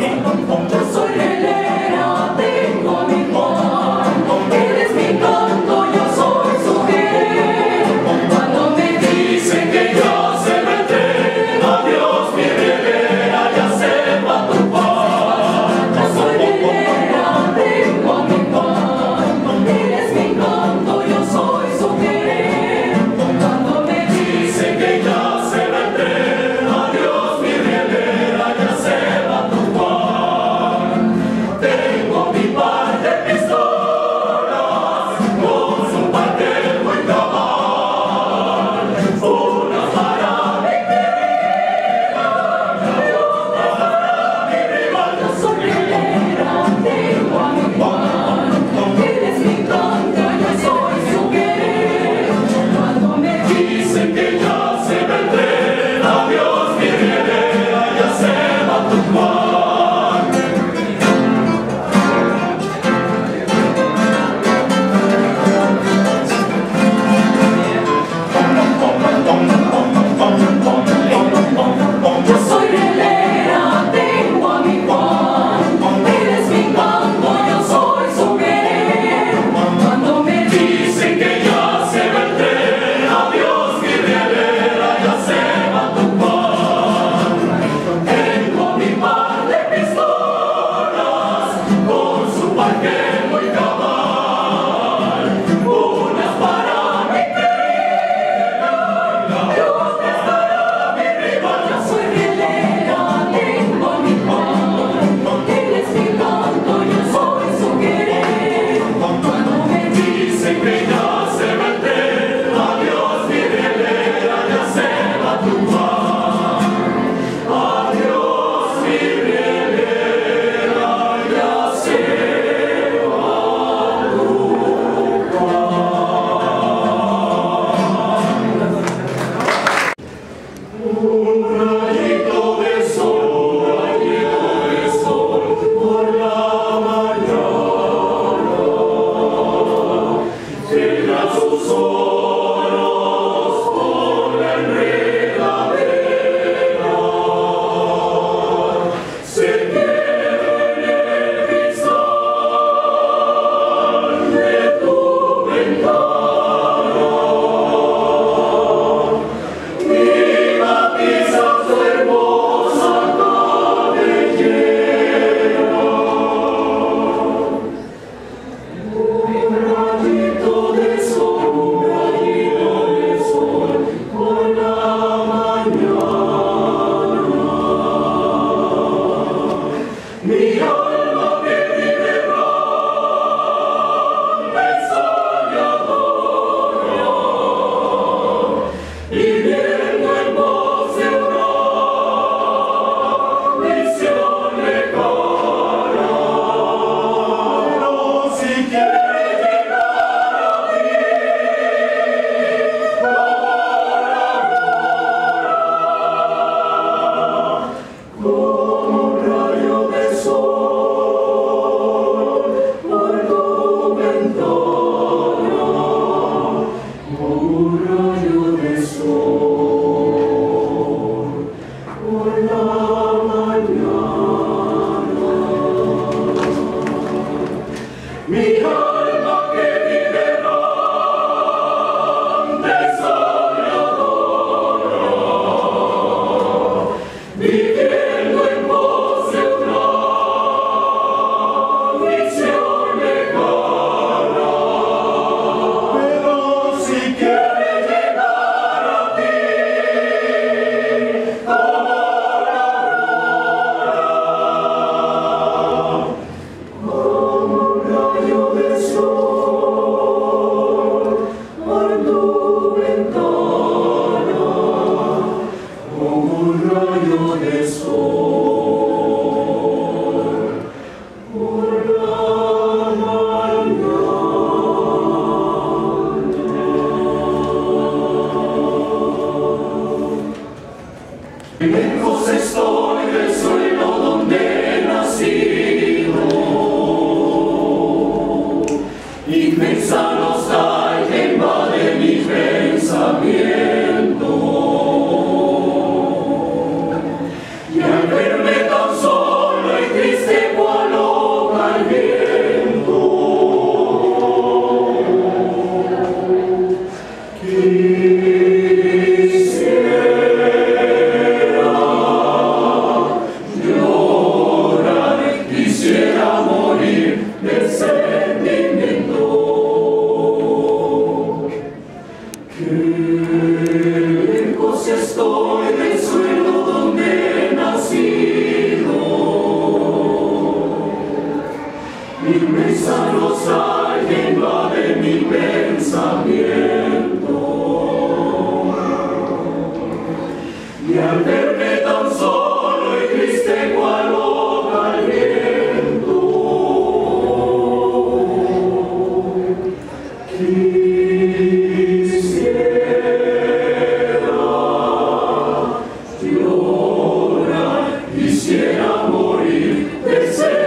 Amen. Lejos estoy. a morir, de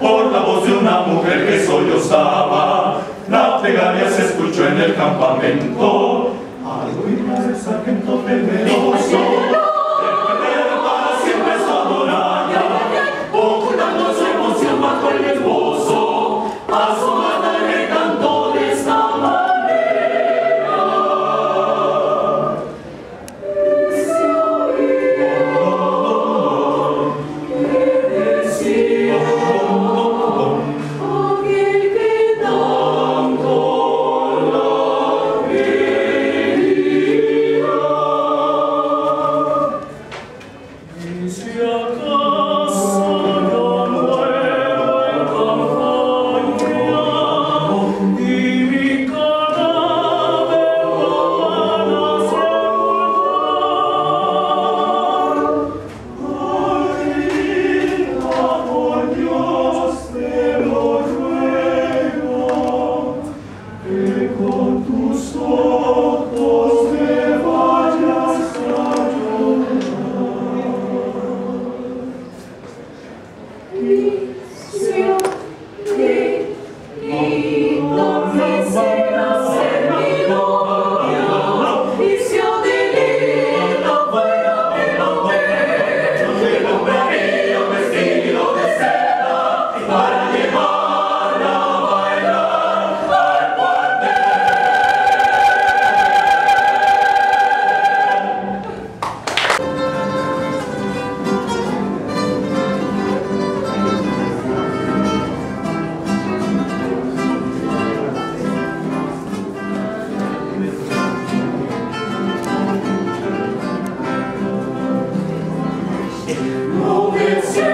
por la voz de una mujer que sollozaba. La plegaria se escuchó en el campamento. Al oírla el sargento temeroso Não vencer.